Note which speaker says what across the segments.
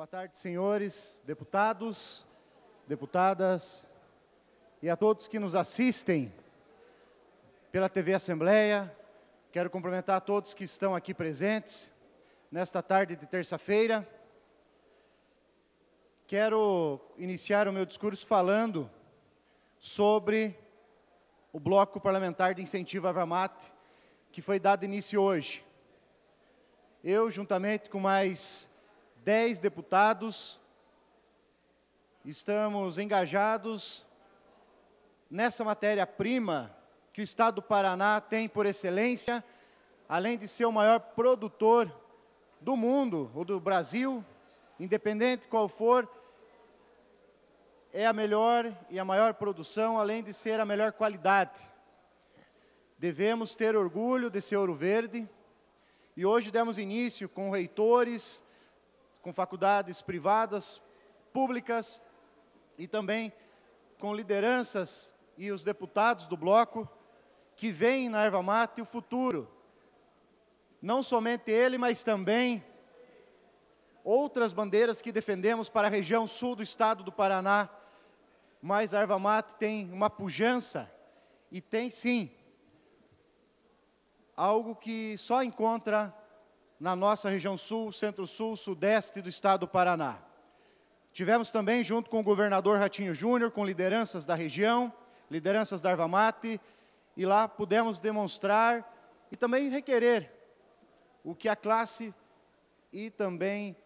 Speaker 1: Boa tarde, senhores deputados, deputadas e a todos que nos assistem pela TV Assembleia. Quero cumprimentar a todos que estão aqui presentes nesta tarde de terça-feira. Quero iniciar o meu discurso falando sobre o bloco parlamentar de incentivo à Vamate, que foi dado início hoje. Eu, juntamente com mais dez deputados, estamos engajados nessa matéria-prima que o Estado do Paraná tem por excelência, além de ser o maior produtor do mundo ou do Brasil, independente qual for, é a melhor e a maior produção, além de ser a melhor qualidade. Devemos ter orgulho desse ouro verde e hoje demos início com reitores, com faculdades privadas, públicas e também com lideranças e os deputados do bloco que veem na erva mate o futuro. Não somente ele, mas também outras bandeiras que defendemos para a região sul do estado do Paraná. Mas a erva mate tem uma pujança e tem sim algo que só encontra na nossa região sul, centro-sul, sudeste do estado do Paraná. Tivemos também, junto com o governador Ratinho Júnior, com lideranças da região, lideranças da Arvamate, e lá pudemos demonstrar e também requerer o que a classe e também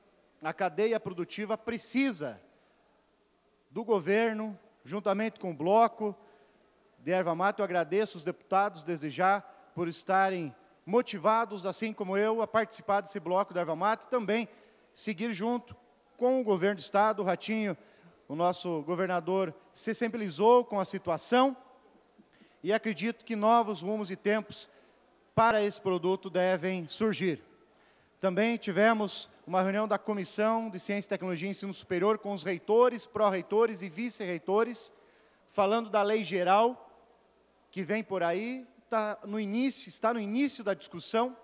Speaker 1: a cadeia produtiva precisa do governo, juntamente com o bloco de erva. Eu agradeço os deputados desde já por estarem motivados, assim como eu, a participar desse bloco da erva mate, também seguir junto com o governo do estado, o Ratinho, o nosso governador, se sensibilizou com a situação e acredito que novos rumos e tempos para esse produto devem surgir. Também tivemos uma reunião da Comissão de Ciência, Tecnologia e Ensino Superior com os reitores, pró-reitores e vice-reitores, falando da lei geral que vem por aí, está no início, está no início da discussão,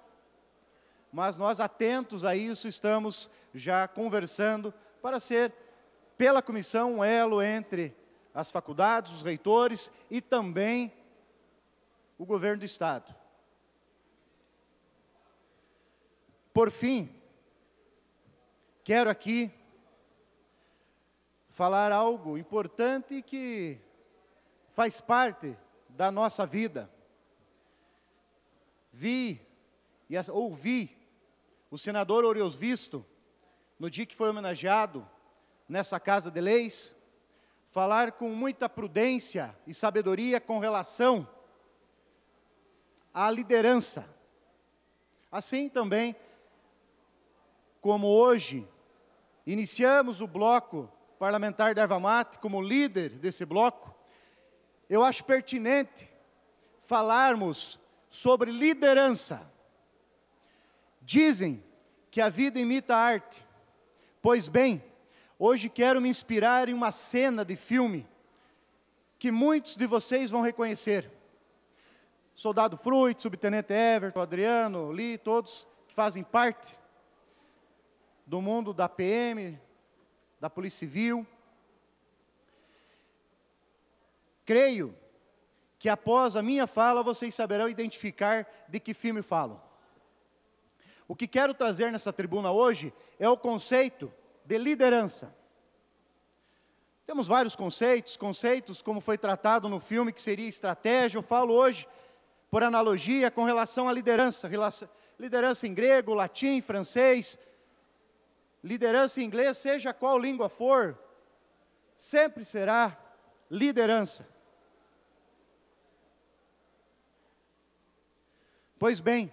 Speaker 1: mas nós atentos a isso estamos já conversando para ser pela comissão um elo entre as faculdades, os reitores e também o governo do Estado. Por fim, quero aqui falar algo importante que faz parte da nossa vida. Vi e ouvi o senador Orios Visto, no dia que foi homenageado nessa Casa de Leis, falar com muita prudência e sabedoria com relação à liderança. Assim também, como hoje, iniciamos o bloco parlamentar da Ervamate como líder desse bloco, eu acho pertinente falarmos sobre liderança. Dizem que a vida imita a arte. Pois bem, hoje quero me inspirar em uma cena de filme que muitos de vocês vão reconhecer. Soldado Fruit, Subtenente Everton, Adriano, Li, todos que fazem parte do mundo da PM, da Polícia Civil. Creio que após a minha fala vocês saberão identificar de que filme falo. O que quero trazer nessa tribuna hoje é o conceito de liderança. Temos vários conceitos, conceitos como foi tratado no filme que seria estratégia, eu falo hoje por analogia com relação à liderança, liderança em grego, latim, francês, liderança em inglês, seja qual língua for, sempre será liderança. Pois bem,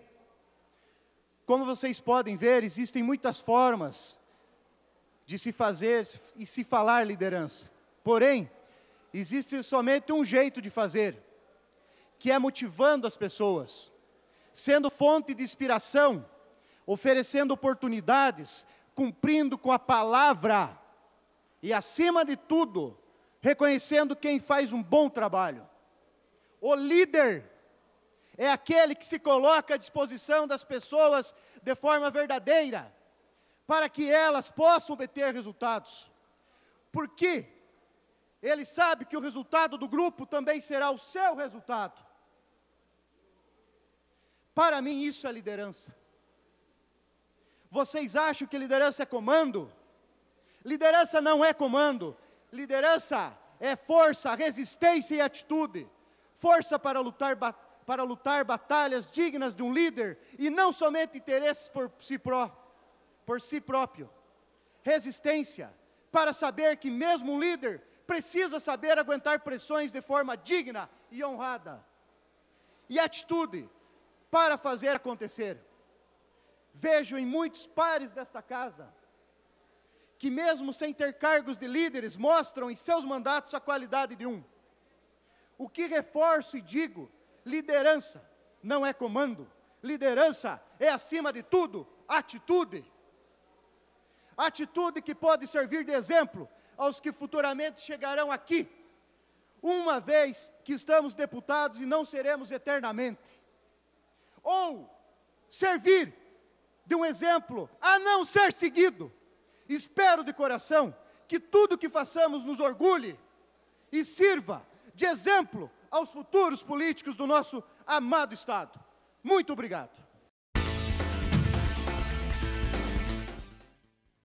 Speaker 1: como vocês podem ver, existem muitas formas de se fazer e se falar liderança. Porém, existe somente um jeito de fazer, que é motivando as pessoas, sendo fonte de inspiração, oferecendo oportunidades, cumprindo com a palavra e, acima de tudo, reconhecendo quem faz um bom trabalho. O líder é aquele que se coloca à disposição das pessoas de forma verdadeira, para que elas possam obter resultados. Porque ele sabe que o resultado do grupo também será o seu resultado. Para mim, isso é liderança. Vocês acham que liderança é comando? Liderança não é comando. Liderança é força, resistência e atitude. Força para lutar, para lutar batalhas dignas de um líder e não somente interesses por si, pró, por si próprio. Resistência para saber que mesmo um líder precisa saber aguentar pressões de forma digna e honrada. E atitude para fazer acontecer. Vejo em muitos pares desta casa que, mesmo sem ter cargos de líderes, mostram em seus mandatos a qualidade de um. O que reforço e digo: liderança não é comando, liderança é, acima de tudo, atitude. Atitude que pode servir de exemplo aos que futuramente chegarão aqui, uma vez que estamos deputados e não seremos eternamente. Ou servir de um exemplo a não ser seguido. Espero de coração que tudo que façamos nos orgulhe e sirva de exemplo aos futuros políticos do nosso amado Estado. Muito obrigado.